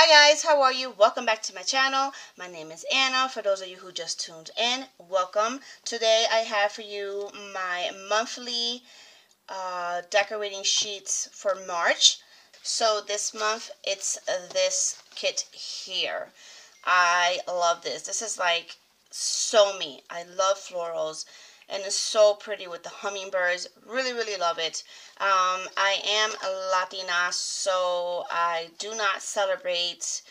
Hi guys, how are you? Welcome back to my channel. My name is Anna. For those of you who just tuned in, welcome. Today I have for you my monthly uh, decorating sheets for March. So this month it's this kit here. I love this. This is like so me. I love florals and it's so pretty with the hummingbirds. Really, really love it. Um, I am a Latina, so I do not celebrate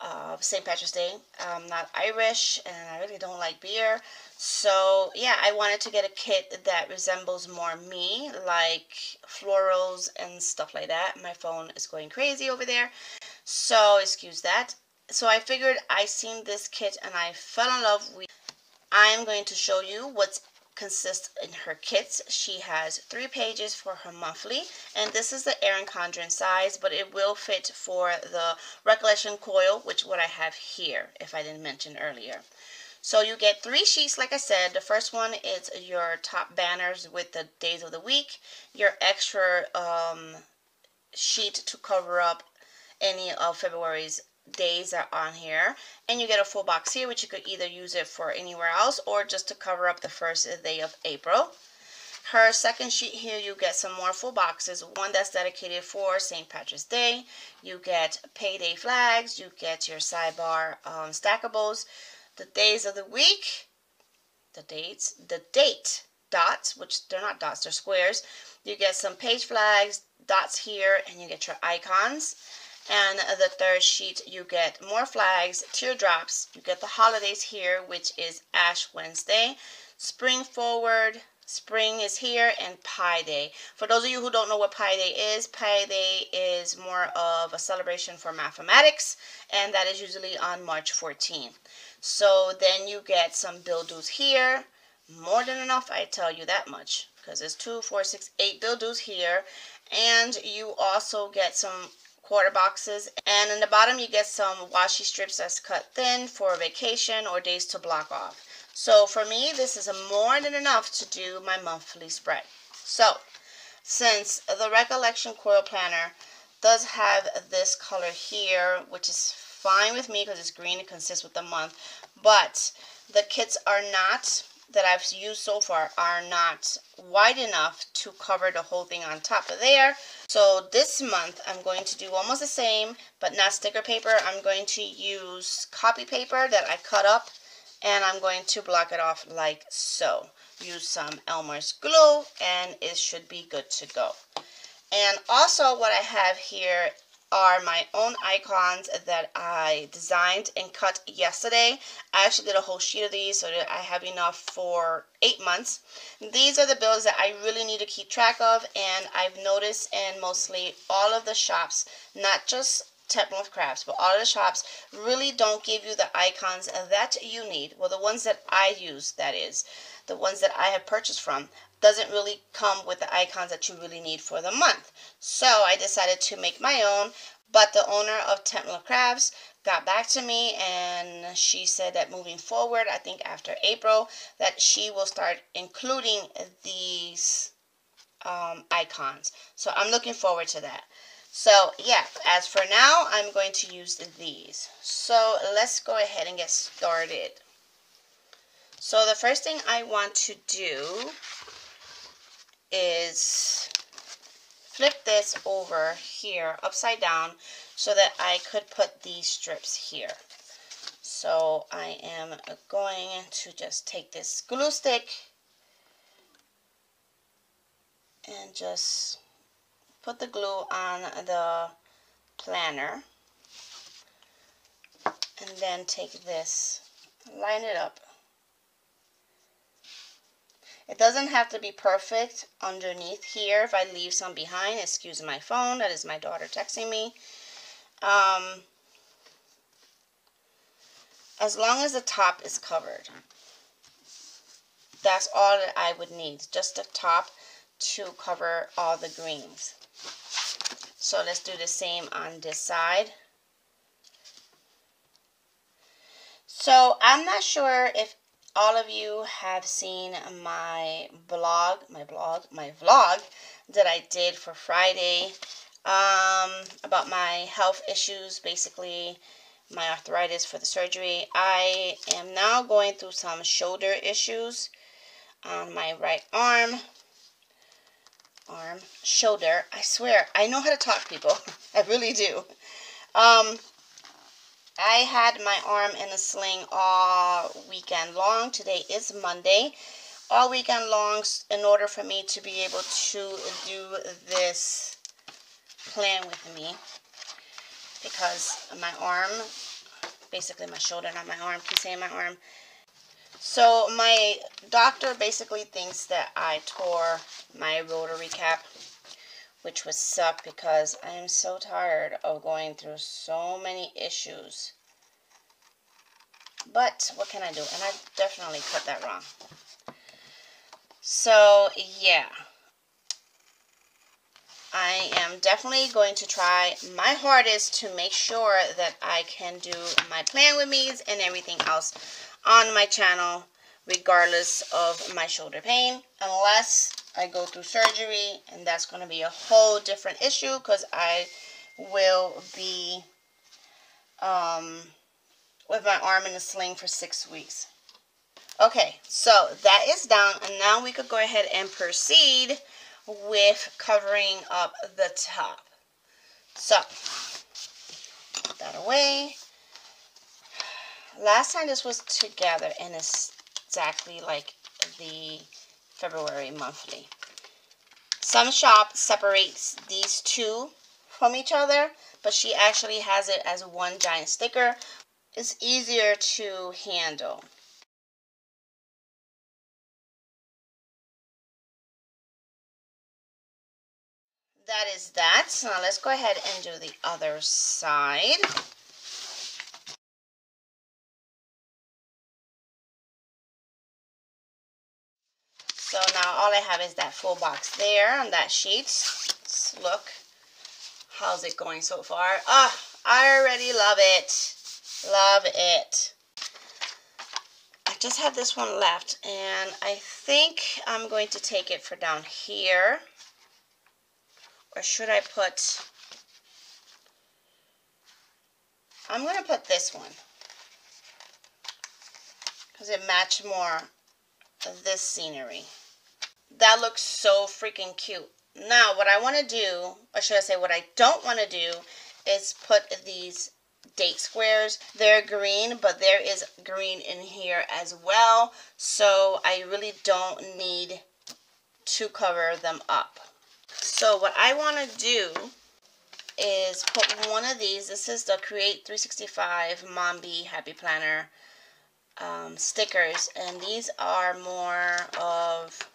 uh, St. Patrick's Day. I'm not Irish, and I really don't like beer. So, yeah, I wanted to get a kit that resembles more me, like florals and stuff like that. My phone is going crazy over there, so excuse that. So I figured I seen this kit and I fell in love with I'm going to show you what's consists in her kits. She has three pages for her monthly, and this is the Erin Condren size, but it will fit for the Recollection coil, which what I have here, if I didn't mention earlier. So you get three sheets, like I said. The first one is your top banners with the days of the week, your extra um, sheet to cover up any of February's days are on here and you get a full box here which you could either use it for anywhere else or just to cover up the first day of April. Her second sheet here you get some more full boxes. One that's dedicated for St. Patrick's Day. You get payday flags. You get your sidebar um, stackables. The days of the week the dates the date dots which they're not dots they're squares. You get some page flags dots here and you get your icons and the third sheet, you get more flags, teardrops. You get the holidays here, which is Ash Wednesday. Spring Forward, spring is here, and Pi Day. For those of you who don't know what Pi Day is, Pi Day is more of a celebration for mathematics, and that is usually on March 14th. So then you get some bill here. More than enough, I tell you that much, because there's two, four, six, eight bill dues here. And you also get some quarter boxes. And in the bottom you get some washi strips that's cut thin for vacation or days to block off. So for me, this is more than enough to do my monthly spread. So since the Recollection Coil Planner does have this color here, which is fine with me because it's green, it consists with the month, but the kits are not that I've used so far are not wide enough to cover the whole thing on top of there. So this month I'm going to do almost the same, but not sticker paper. I'm going to use copy paper that I cut up and I'm going to block it off like so. Use some Elmer's glue and it should be good to go. And also what I have here are my own icons that I designed and cut yesterday. I actually did a whole sheet of these so that I have enough for eight months. These are the bills that I really need to keep track of and I've noticed in mostly all of the shops, not just Temple of Crafts, but all of the shops really don't give you the icons that you need. Well, the ones that I use, that is, the ones that I have purchased from, doesn't really come with the icons that you really need for the month. So I decided to make my own, but the owner of Temple Crafts got back to me and she said that moving forward, I think after April, that she will start including these um, icons. So I'm looking forward to that. So yeah, as for now, I'm going to use these. So let's go ahead and get started. So the first thing I want to do is flip this over here upside down so that I could put these strips here. So I am going to just take this glue stick and just put the glue on the planner and then take this, line it up it doesn't have to be perfect underneath here. If I leave some behind, excuse my phone. That is my daughter texting me. Um, as long as the top is covered. That's all that I would need. Just the top to cover all the greens. So let's do the same on this side. So I'm not sure if all of you have seen my blog, my blog, my vlog that I did for Friday. um, about my health issues, basically my arthritis for the surgery. I am now going through some shoulder issues on my right arm, arm, shoulder. I swear, I know how to talk, people. I really do. Um, I had my arm in a sling all weekend long. Today is Monday. All weekend long in order for me to be able to do this plan with me because my arm, basically my shoulder, not my arm, keep saying my arm. So my doctor basically thinks that I tore my rotary cap, which would suck because I am so tired of going through so many issues. But what can I do? And I definitely cut that wrong. So yeah. I am definitely going to try my hardest to make sure that I can do my plan with me's and everything else on my channel regardless of my shoulder pain unless I go through surgery and that's going to be a whole different issue because I will be um, with my arm in a sling for six weeks. Okay, so that is down and now we could go ahead and proceed with covering up the top. So, put that away. Last time this was together and it's exactly like the February monthly. Some shop separates these two from each other, but she actually has it as one giant sticker. It's easier to handle. that is that. So now let's go ahead and do the other side. So now all I have is that full box there on that sheet. Let's look. How's it going so far? Ah, oh, I already love it. Love it. I just have this one left and I think I'm going to take it for down here. Or should I put... I'm going to put this one. Because it matched more of this scenery. That looks so freaking cute. Now, what I want to do, or should I say what I don't want to do, is put these date squares. They're green, but there is green in here as well. So I really don't need to cover them up. So what I want to do is put one of these. This is the Create 365 MAMBI Happy Planner um, stickers. And these are more of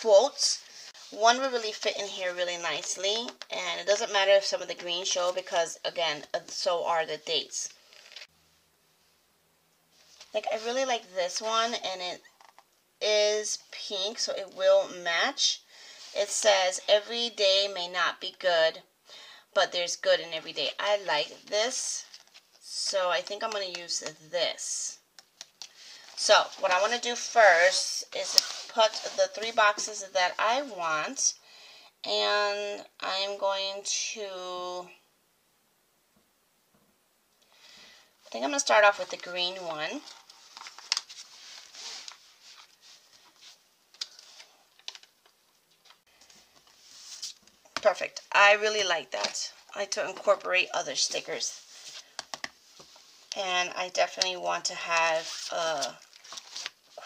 quotes. One will really fit in here really nicely. And it doesn't matter if some of the green show because, again, uh, so are the dates. Like, I really like this one. And it is pink, so it will match it says every day may not be good, but there's good in every day. I like this, so I think I'm going to use this. So what I want to do first is put the three boxes that I want, and I'm going to, I think I'm going to start off with the green one. perfect. I really like that. I like to incorporate other stickers. And I definitely want to have a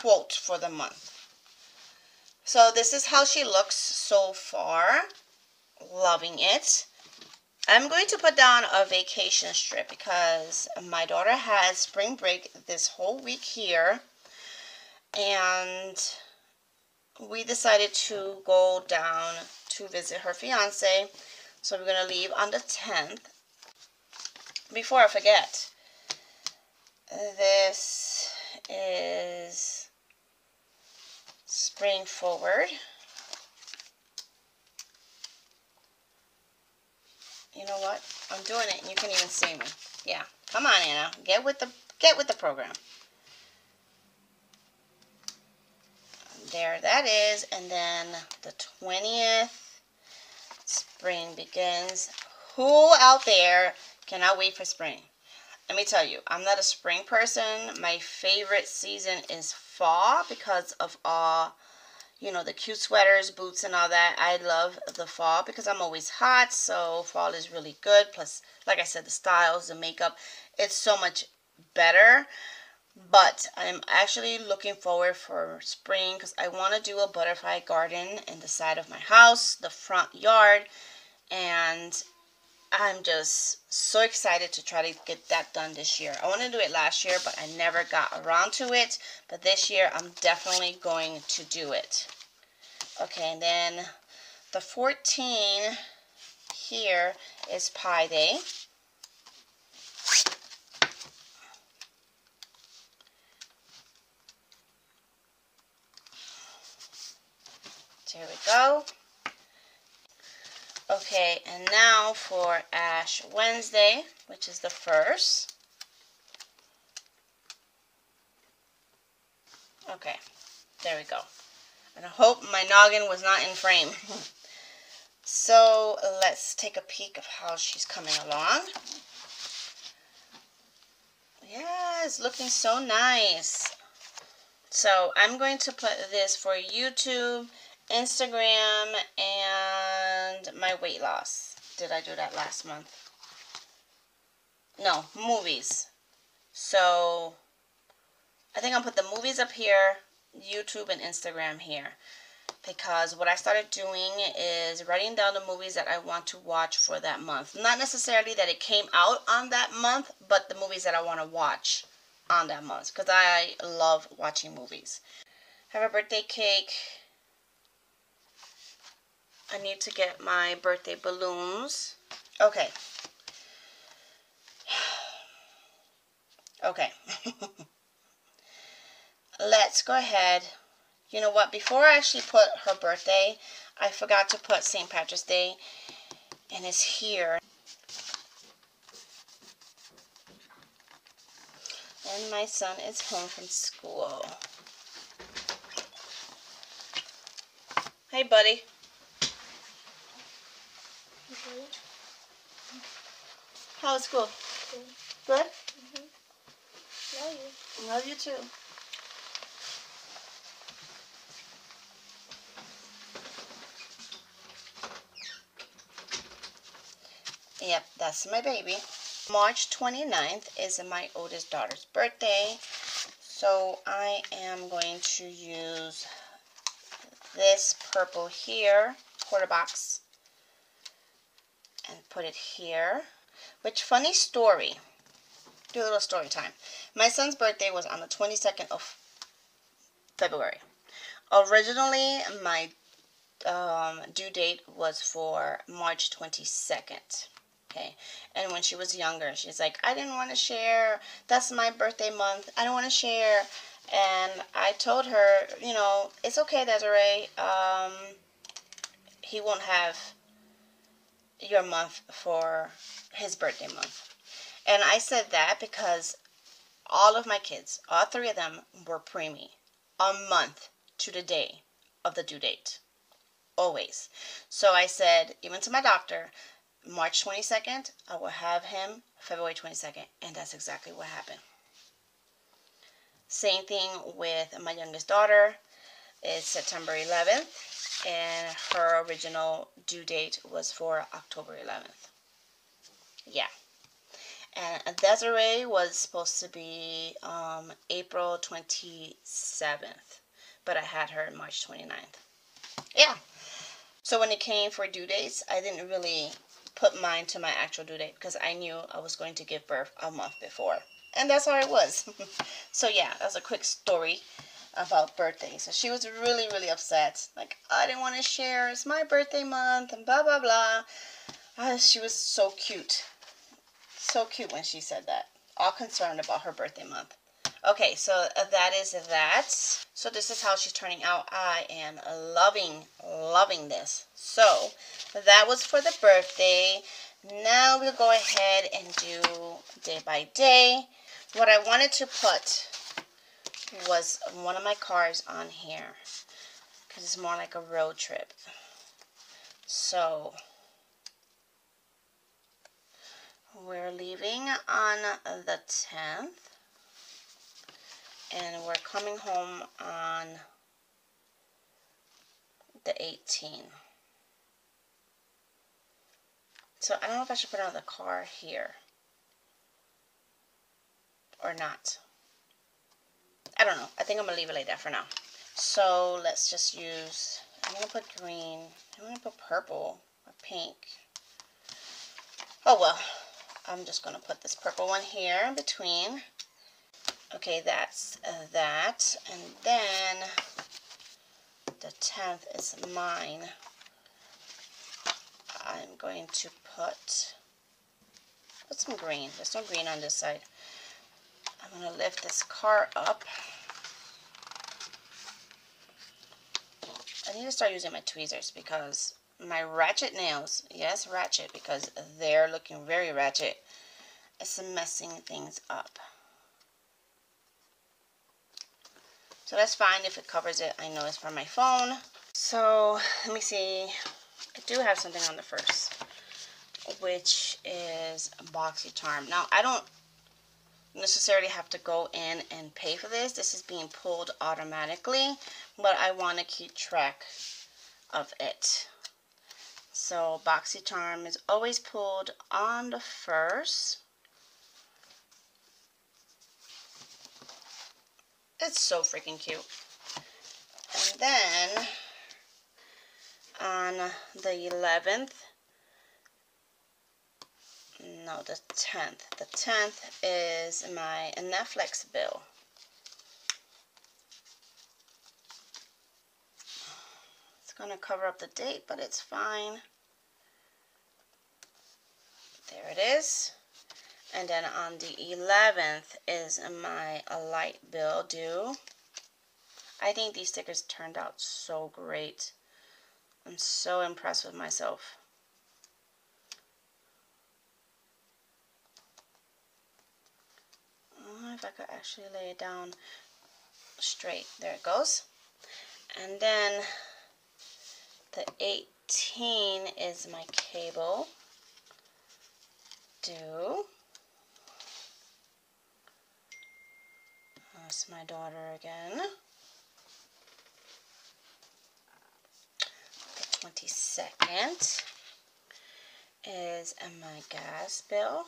quote for the month. So this is how she looks so far. Loving it. I'm going to put down a vacation strip because my daughter has spring break this whole week here. And we decided to go down to visit her fiance. So we're going to leave on the 10th. Before I forget, this is Spring Forward. You know what? I'm doing it and you can even see me. Yeah. Come on, Anna. Get with the get with the program. there that is. And then the 20th spring begins. Who out there cannot wait for spring? Let me tell you, I'm not a spring person. My favorite season is fall because of all, you know, the cute sweaters, boots, and all that. I love the fall because I'm always hot, so fall is really good. Plus, like I said, the styles, the makeup, it's so much better. But I'm actually looking forward for spring because I want to do a butterfly garden in the side of my house, the front yard, and I'm just so excited to try to get that done this year. I wanted to do it last year, but I never got around to it. But this year, I'm definitely going to do it. Okay, and then the 14 here is Pi Day. There we go. Okay, and now for Ash Wednesday, which is the first. Okay, there we go. And I hope my noggin was not in frame. so let's take a peek of how she's coming along. Yeah, it's looking so nice. So I'm going to put this for YouTube Instagram and weight loss. Did I do that last month? No, movies. So I think I'll put the movies up here, YouTube and Instagram here. Because what I started doing is writing down the movies that I want to watch for that month. Not necessarily that it came out on that month, but the movies that I want to watch on that month. Because I love watching movies. Have a birthday cake I need to get my birthday balloons. Okay. Okay. Let's go ahead. You know what? Before I actually put her birthday, I forgot to put St. Patrick's Day. And it's here. And my son is home from school. Hey, buddy. How was school? Good. Good? Mm -hmm. Love you. Love you too. Yep, that's my baby. March 29th is my oldest daughter's birthday. So I am going to use this purple here, quarter box and put it here. Which funny story. Do a little story time. My son's birthday was on the 22nd of February. Originally, my um, due date was for March 22nd. Okay. And when she was younger, she's like, I didn't want to share. That's my birthday month. I don't want to share. And I told her, you know, it's okay, Desiree. Um, he won't have your month for his birthday month. And I said that because all of my kids, all three of them, were preemie a month to the day of the due date. Always. So I said, even to my doctor, March 22nd, I will have him February 22nd. And that's exactly what happened. Same thing with my youngest daughter. It's September 11th and her original due date was for October 11th. Yeah. And Desiree was supposed to be um, April 27th, but I had her March 29th. Yeah. So when it came for due dates, I didn't really put mine to my actual due date because I knew I was going to give birth a month before. And that's how it was. so yeah, that's a quick story about birthdays. So she was really, really upset. Like, I didn't want to share. It's my birthday month and blah, blah, blah. Uh, she was so cute. So cute when she said that. All concerned about her birthday month. Okay, so uh, that is that. So this is how she's turning out. I am loving, loving this. So that was for the birthday. Now we'll go ahead and do day by day. What I wanted to put was one of my cars on here because it's more like a road trip. So we're leaving on the 10th and we're coming home on the 18th. So I don't know if I should put another car here or not. I don't know. I think I'm going to leave it like that for now. So let's just use, I'm going to put green. I'm going to put purple or pink. Oh well, I'm just going to put this purple one here in between. Okay, that's uh, that. And then the 10th is mine. I'm going to put, put some green. There's no green on this side. I'm going to lift this car up. I need to start using my tweezers because my ratchet nails, yes, ratchet, because they're looking very ratchet, it's messing things up. So that's fine if it covers it. I know it's from my phone. So let me see. I do have something on the first, which is BoxyCharm. Now, I don't necessarily have to go in and pay for this. This is being pulled automatically, but I want to keep track of it. So BoxyCharm is always pulled on the first. It's so freaking cute. And then on the 11th, no, the 10th. The 10th is my Netflix bill. It's going to cover up the date, but it's fine. There it is. And then on the 11th is my light bill due. I think these stickers turned out so great. I'm so impressed with myself. If I could actually lay it down straight. There it goes. And then the 18 is my cable due. That's my daughter again. The 22nd is my gas bill.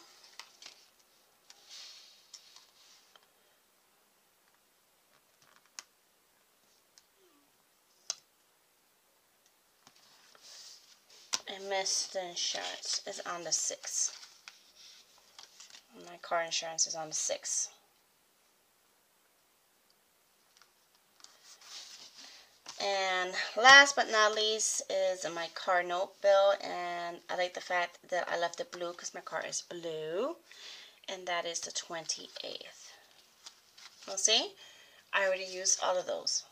Missed the insurance is on the 6th. My car insurance is on the 6th. And last but not least is my car note bill. And I like the fact that I left it blue because my car is blue. And that is the 28th. We'll see, I already used all of those.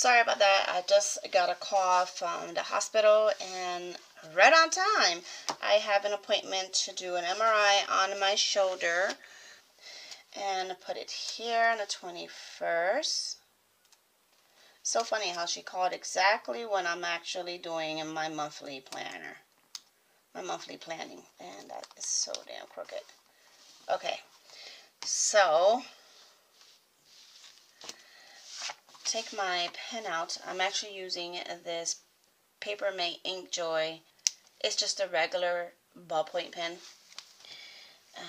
Sorry about that. I just got a call from the hospital and right on time. I have an appointment to do an MRI on my shoulder and put it here on the 21st. So funny how she called exactly when I'm actually doing in my monthly planner. My monthly planning. And that is so damn crooked. Okay. So, take my pen out. I'm actually using this Paper Mate Ink Joy. It's just a regular ballpoint pen.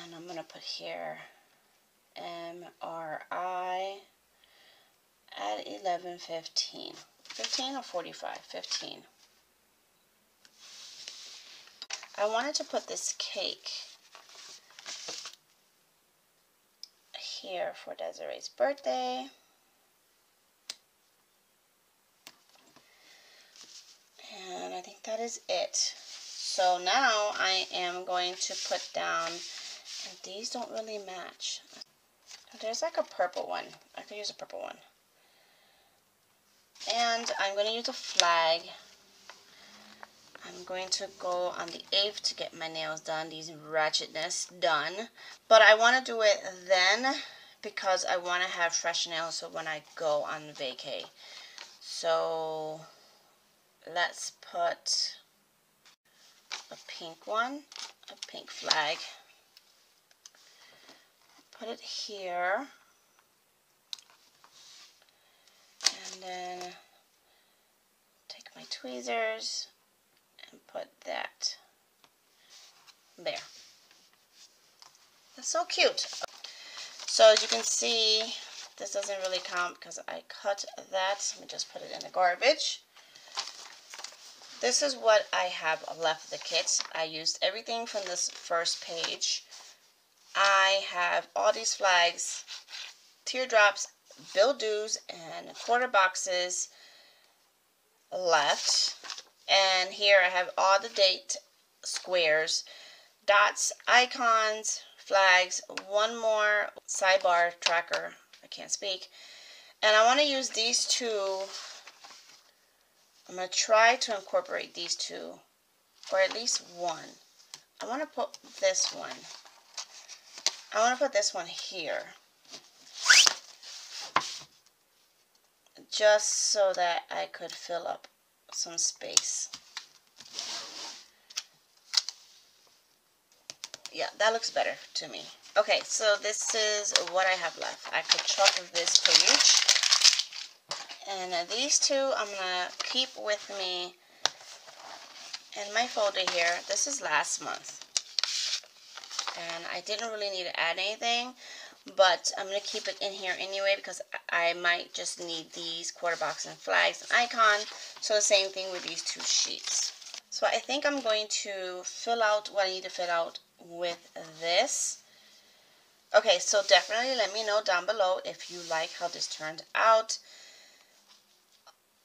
And I'm going to put here MRI at 11.15. 15 or 45? 15. I wanted to put this cake here for Desiree's birthday. And I think that is it. So now I am going to put down, and these don't really match. There's like a purple one. I could use a purple one. And I'm going to use a flag. I'm going to go on the 8th to get my nails done, these ratchetness done. But I want to do it then because I want to have fresh nails so when I go on vacay. So let's put a pink one, a pink flag. Put it here. And then take my tweezers and put that there. That's so cute. So as you can see, this doesn't really count because I cut that. Let me just put it in the garbage. This is what I have left of the kit. I used everything from this first page. I have all these flags, teardrops, bill dues, and quarter boxes left. And here I have all the date squares, dots, icons, flags, one more sidebar tracker. I can't speak. And I want to use these two. I'm going to try to incorporate these two, or at least one. I want to put this one. I want to put this one here. Just so that I could fill up some space. yeah, that looks better to me. Okay, so this is what I have left. I could chop this page. And uh, these two I'm going to keep with me in my folder here. This is last month. And I didn't really need to add anything. But I'm going to keep it in here anyway because I might just need these quarter box and flags and icon. So the same thing with these two sheets. So I think I'm going to fill out what I need to fill out with this. Okay, so definitely let me know down below if you like how this turned out.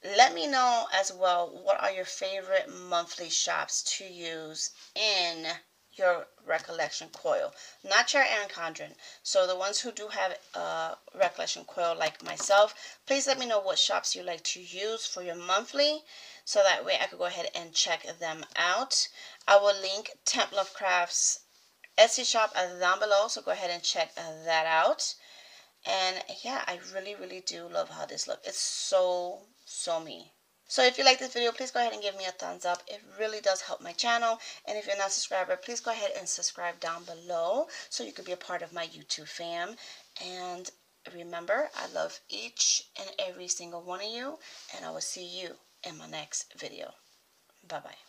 Let me know as well what are your favorite monthly shops to use in your recollection coil. Not your Erin Condren. So the ones who do have a recollection coil like myself, please let me know what shops you like to use for your monthly so that way I could go ahead and check them out. I will link Temp Love Crafts Etsy shop down below, so go ahead and check that out. And yeah, I really, really do love how this looks. It's so, so me. So if you like this video, please go ahead and give me a thumbs up. It really does help my channel. And if you're not a subscriber, please go ahead and subscribe down below so you can be a part of my YouTube fam. And remember, I love each and every single one of you. And I will see you in my next video. Bye-bye.